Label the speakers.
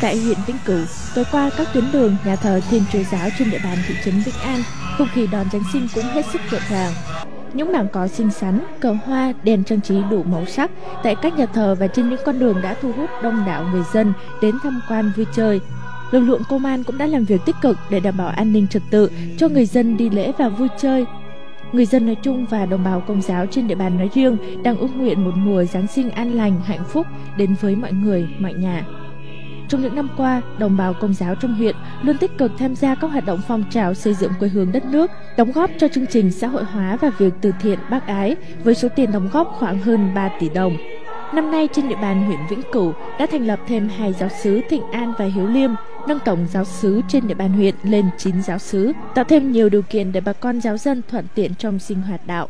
Speaker 1: Tại huyện Vĩnh Cửu, tối qua các tuyến đường, nhà thờ Thiên Chúa giáo trên địa bàn thị trấn Vĩnh An, không khí đón Giáng sinh cũng hết sức rộn ràng. Những mảng cỏ xinh xắn, cờ hoa, đèn trang trí đủ màu sắc tại các nhà thờ và trên những con đường đã thu hút đông đảo người dân đến tham quan vui chơi. Lực lượng công an cũng đã làm việc tích cực để đảm bảo an ninh trật tự cho người dân đi lễ và vui chơi. Người dân nói chung và đồng bào công giáo trên địa bàn nói riêng đang ước nguyện một mùa Giáng sinh an lành, hạnh phúc đến với mọi người, mọi nhà. Trong những năm qua, đồng bào công giáo trong huyện luôn tích cực tham gia các hoạt động phong trào xây dựng quê hương đất nước, đóng góp cho chương trình xã hội hóa và việc từ thiện bác ái với số tiền đóng góp khoảng hơn 3 tỷ đồng. Năm nay trên địa bàn huyện Vĩnh Cửu đã thành lập thêm hai giáo sứ Thịnh An và Hiếu Liêm, nâng tổng giáo sứ trên địa bàn huyện lên 9 giáo sứ, tạo thêm nhiều điều kiện để bà con giáo dân thuận tiện trong sinh hoạt đạo.